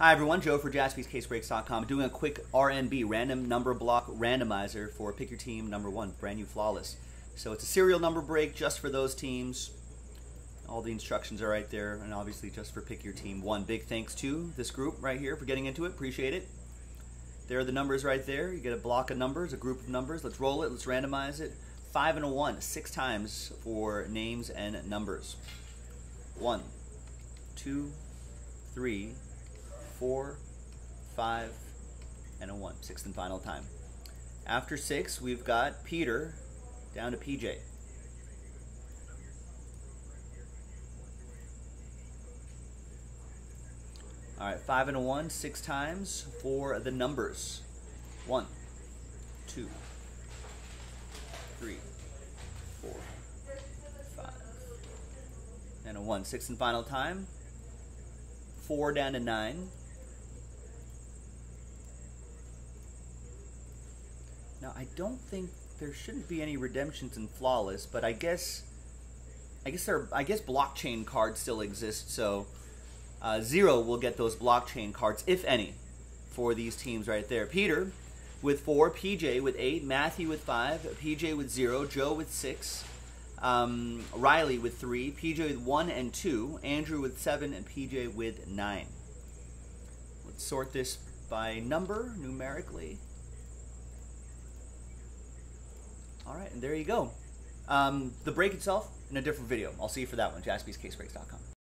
Hi everyone, Joe for jaspyscasebreaks.com. Doing a quick RNB, random number block randomizer for Pick Your Team number one, brand new flawless. So it's a serial number break just for those teams. All the instructions are right there, and obviously just for Pick Your Team one. Big thanks to this group right here for getting into it. Appreciate it. There are the numbers right there. You get a block of numbers, a group of numbers. Let's roll it. Let's randomize it. Five and a one, six times for names and numbers. One, two, three four, five, and a one. Sixth and final time. After six, we've got Peter down to PJ. All right, five and a one, six times for the numbers. One, two, three, four, five, and a one. Sixth and final time. Four down to nine. Now, I don't think there shouldn't be any redemptions in flawless, but I guess I guess there I guess blockchain cards still exist, so uh, zero will get those blockchain cards, if any, for these teams right there. Peter with four, PJ with eight, Matthew with five, PJ with zero, Joe with six, um, Riley with three, PJ with one and two, Andrew with seven, and PJ with nine. Let's sort this by number numerically. All right, and there you go. Um, the break itself in a different video. I'll see you for that one, jaspyscasebreaks.com.